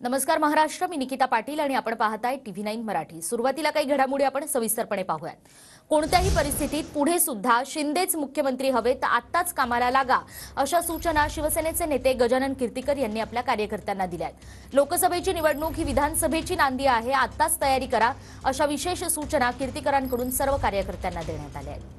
नमस्कार महाराष्ट्र मी निकिता पाटील आणि आपण पाहताय टीव्ही नाईन मराठी. सुरुवातीला काही घडामोडी आपण सविस्तरपणे पाहूयात. कोणत्याही परिस्थितीत पुढे सुद्धा शिंदेच मुख्यमंत्री हवे तर आत्ताच कामाला लागा अशा सूचना शिवसेनेचे नेते गजानन कीर्तीकर यांनी आपल्या कार्यकर्त्यांना दिल्या आहेत लोकसभेची निवडणूक ही विधानसभेची नांदी आहे आत्ताच तयारी करा अशा विशेष सूचना कीर्तीकरांकडून सर्व कार्यकर्त्यांना देण्यात आल्या आहेत.